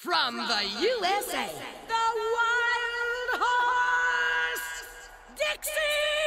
From, the, USA, the Wild Horse, Dixie!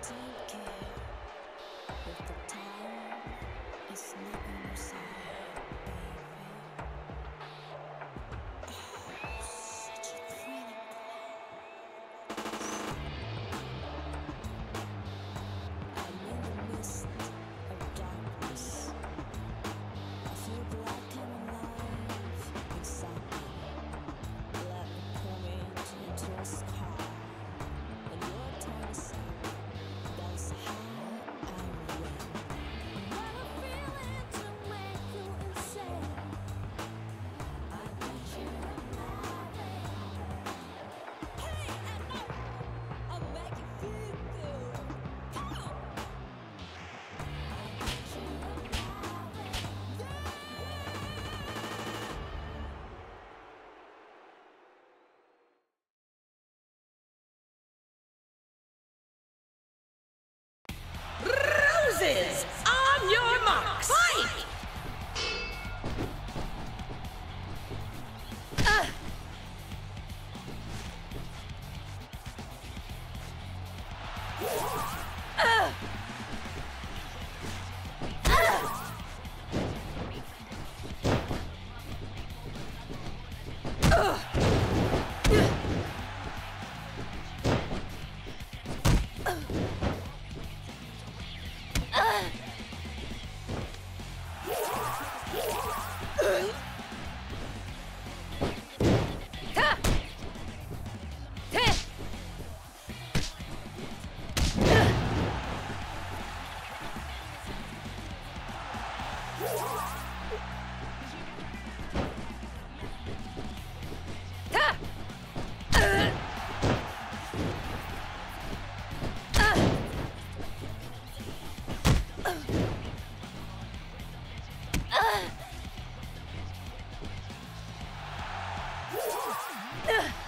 Take care if the time is not on your side. is on your marks. Fight! Uh. uh. uh. Ugh.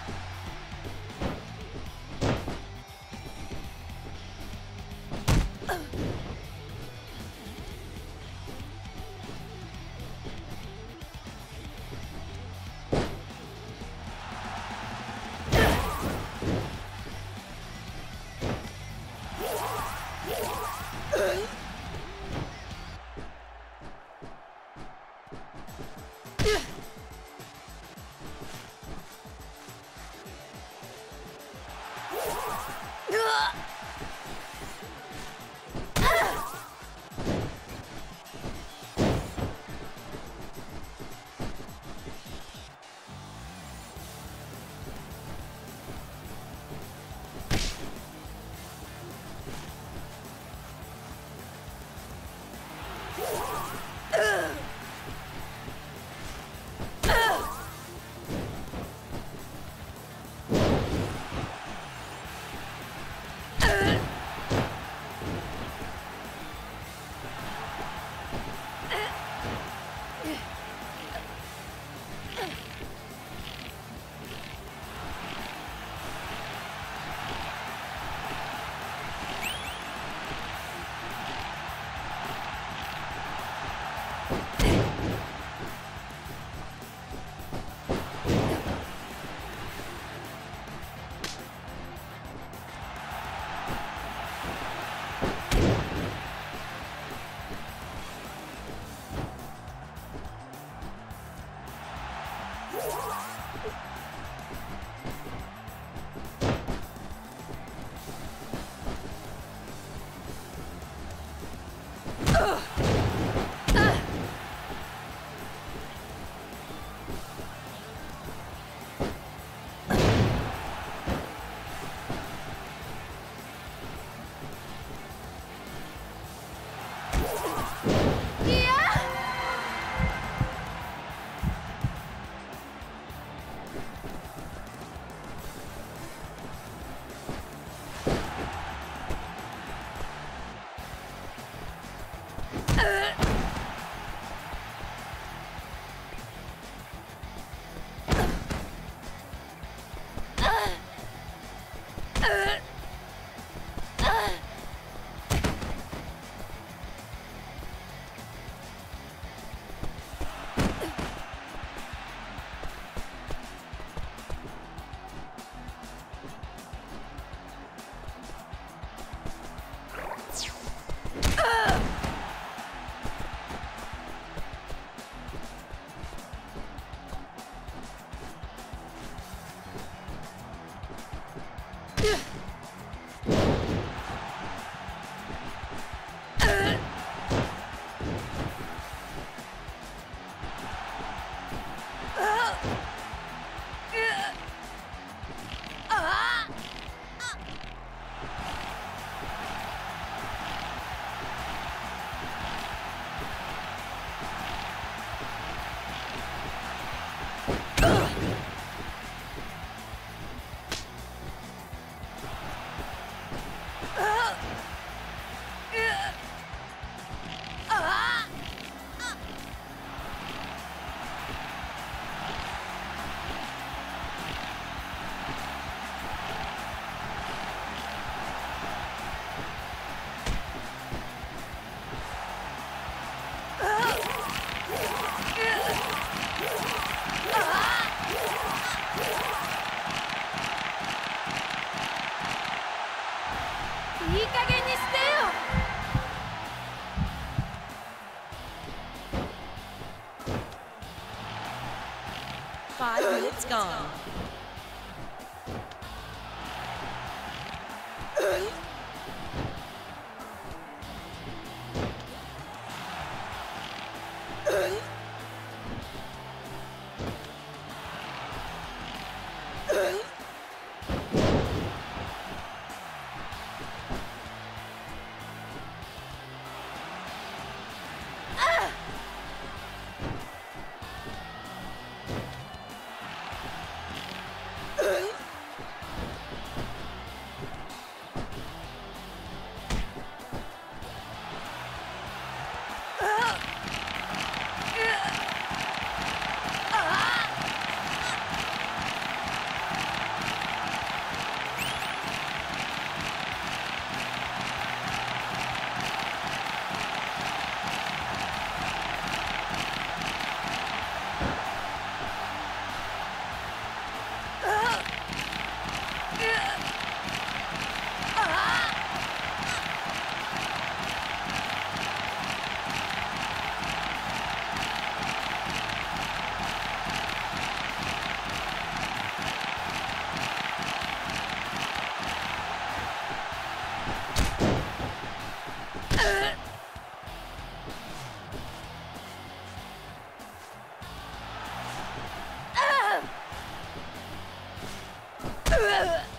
Minutes gone. No!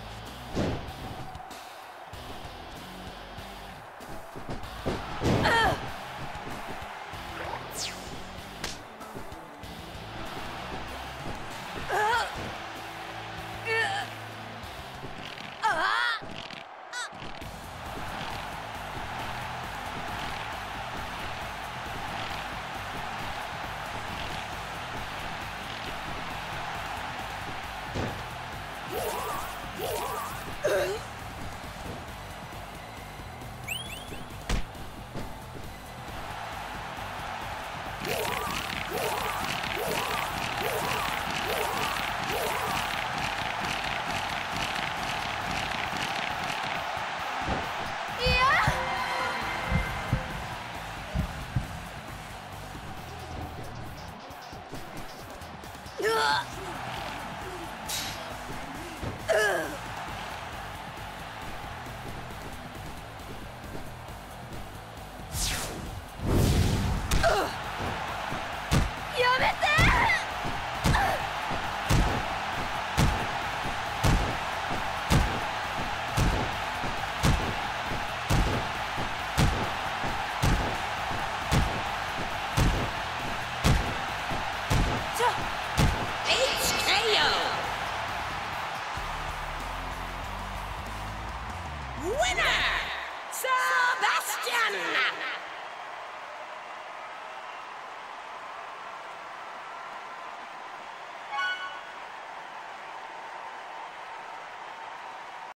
这